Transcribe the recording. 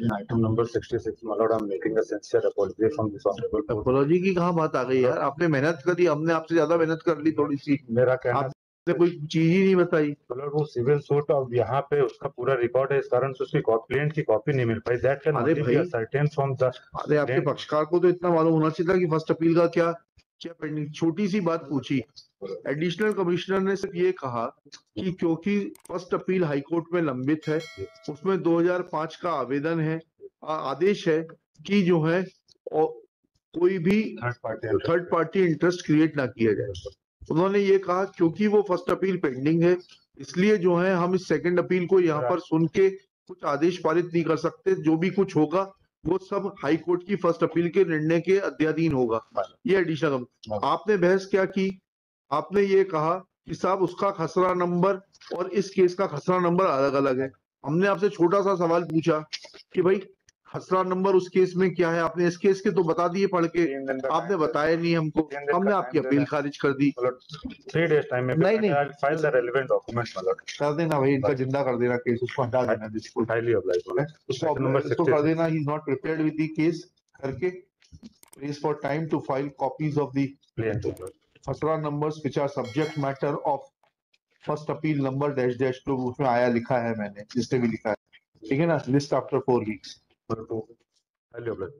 In item number sixty-six, my lord, I'm making a sincere apology from this honorable court. Apology की कहाँ बात आ गई यार? आपने मेहनत करी हमने आपसे ज़्यादा मेहनत कर ली थोड़ी सी मेरा कहना आप- आपने कोई चीज़ ही नहीं बताई। Lord, वो सिविल सूट अब यहाँ पे उसका पूरा रिकॉर्ड है इस कारण से उसकी क्लेंट की कॉपी नहीं मिल पाई। दैट कैन अरे भाई। ascertained from the अरे आपके पक्षकार को तो इतना मालूम होना चाहिए था कि फ़र्स्ट अपील का क्या क्या पेंडिंग छोटी सी बात पूछी? एडिशनल कमिश्नर ने सिर्फ़ ये कहा कि क्योंकि फ़र्स्ट अपील हाई कोर्ट में लंबित है उसमें 2005 का आवेदन है आदेश है कि जो है और कोई भी third party third party interest create ना किया जाए। उन्होंने ये कहा क्योंकि वो फ़र्स्ट अपील पेंडिंग है इसलिए जो है हम इस सेकंड अपील को यहाँ पर सुन के कुछ आदेश पारित नहीं कर सकते जो भी कुछ होगा वो सब हाई कोर्ट की फ़र्स्ट अपील के निर्णय के अध्याधीन होगा। ये एडिशनल आपने बहस क्या की? आपने ये कहा कि साहब उसका खसरा नंबर और इस केस का खसरा नंबर अलग अलग है। हमने आपसे छोटा सा सवाल पूछा कि भाई खसरा नंबर उस केस में क्या है? आपने इस केस के तो बता दिए पढ़ के। आपने बताया नहीं हमको। हमने आपकी अपील खारिज कर दी। थ्री डेज़ टाइम में नहीं, नहीं। फ़ाइल द रेलिवेंट डॉक्यूमेंट्स कर देना भाई इनका ज़िंदा कर देना केस उसको हटा देना जिसको। highly obliged my उसको number कर देना। He is not prepared with the case करके। Please for time to file copies of the. Khasra numbers which are subject matter of first appeal number dash dash two उसमें आया लिखा है मैंने जिसने भी लिखा है। ठीक है ना? List after four weeks Hello, brother.